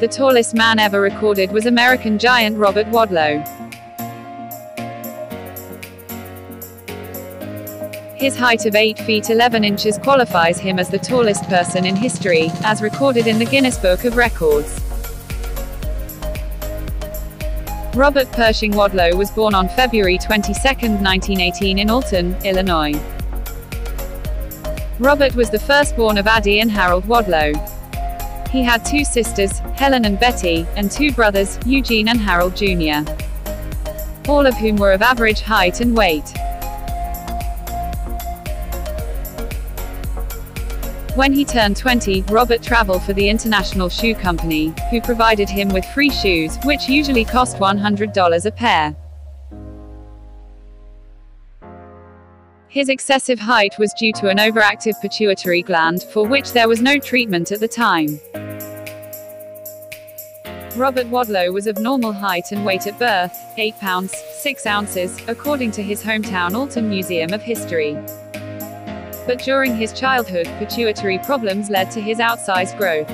the tallest man ever recorded was American giant Robert Wadlow. His height of 8 feet 11 inches qualifies him as the tallest person in history, as recorded in the Guinness Book of Records. Robert Pershing Wadlow was born on February 22, 1918 in Alton, Illinois. Robert was the firstborn of Addie and Harold Wadlow. He had two sisters, Helen and Betty, and two brothers, Eugene and Harold Jr. All of whom were of average height and weight. When he turned 20, Robert traveled for the International Shoe Company, who provided him with free shoes, which usually cost $100 a pair. His excessive height was due to an overactive pituitary gland, for which there was no treatment at the time. Robert Wadlow was of normal height and weight at birth, 8 pounds, 6 ounces, according to his hometown Alton Museum of History but during his childhood, pituitary problems led to his outsized growth.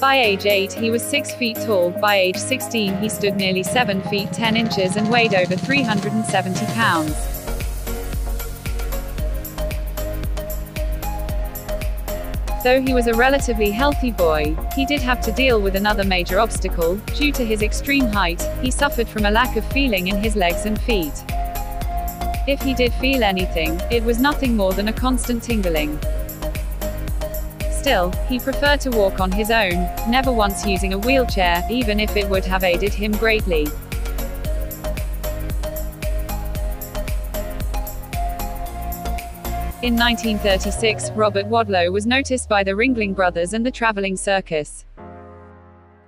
By age 8 he was 6 feet tall, by age 16 he stood nearly 7 feet 10 inches and weighed over 370 pounds. Though he was a relatively healthy boy, he did have to deal with another major obstacle, due to his extreme height, he suffered from a lack of feeling in his legs and feet. If he did feel anything, it was nothing more than a constant tingling. Still, he preferred to walk on his own, never once using a wheelchair, even if it would have aided him greatly. In 1936, Robert Wadlow was noticed by the Ringling Brothers and the traveling circus.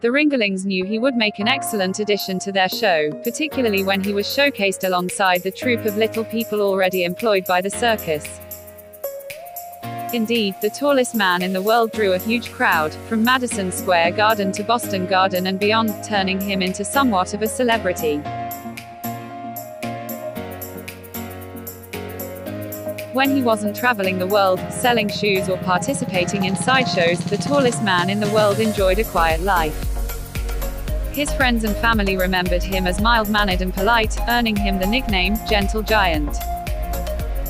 The Ringlings knew he would make an excellent addition to their show, particularly when he was showcased alongside the troupe of little people already employed by the circus. Indeed, the tallest man in the world drew a huge crowd, from Madison Square Garden to Boston Garden and beyond, turning him into somewhat of a celebrity. When he wasn't traveling the world, selling shoes or participating in sideshows, the tallest man in the world enjoyed a quiet life. His friends and family remembered him as mild-mannered and polite, earning him the nickname, Gentle Giant.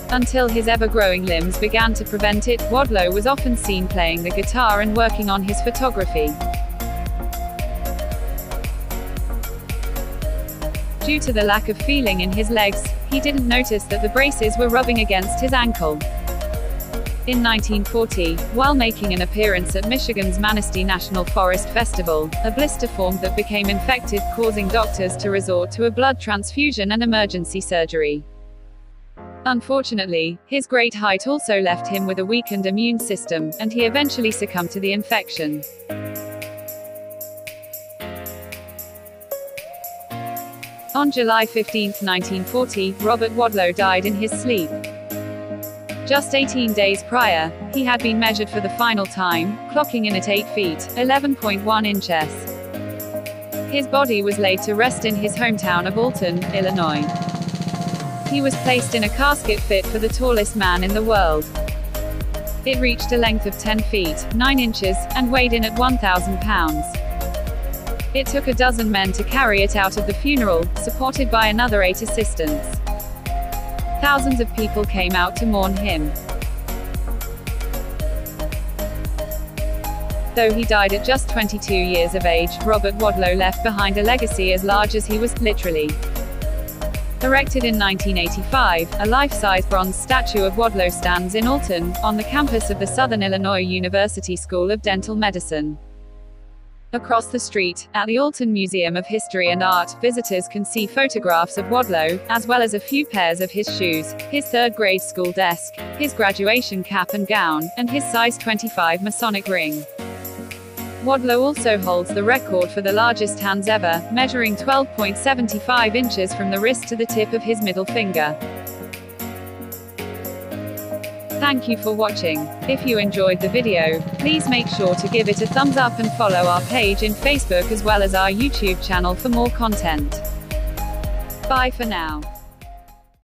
Until his ever-growing limbs began to prevent it, Wadlow was often seen playing the guitar and working on his photography. Due to the lack of feeling in his legs, he didn't notice that the braces were rubbing against his ankle. In 1940, while making an appearance at Michigan's Manistee National Forest Festival, a blister formed that became infected, causing doctors to resort to a blood transfusion and emergency surgery. Unfortunately, his great height also left him with a weakened immune system, and he eventually succumbed to the infection. On July 15, 1940, Robert Wadlow died in his sleep. Just 18 days prior, he had been measured for the final time, clocking in at 8 feet, 11.1 inches. His body was laid to rest in his hometown of Alton, Illinois. He was placed in a casket fit for the tallest man in the world. It reached a length of 10 feet, 9 inches, and weighed in at 1,000 pounds. It took a dozen men to carry it out of the funeral, supported by another eight assistants. Thousands of people came out to mourn him. Though he died at just 22 years of age, Robert Wadlow left behind a legacy as large as he was, literally. Erected in 1985, a life-size bronze statue of Wadlow stands in Alton, on the campus of the Southern Illinois University School of Dental Medicine. Across the street, at the Alton Museum of History and Art, visitors can see photographs of Wadlow, as well as a few pairs of his shoes, his third grade school desk, his graduation cap and gown, and his size 25 Masonic ring. Wadlow also holds the record for the largest hands ever, measuring 12.75 inches from the wrist to the tip of his middle finger. Thank you for watching. If you enjoyed the video, please make sure to give it a thumbs up and follow our page in Facebook as well as our YouTube channel for more content. Bye for now.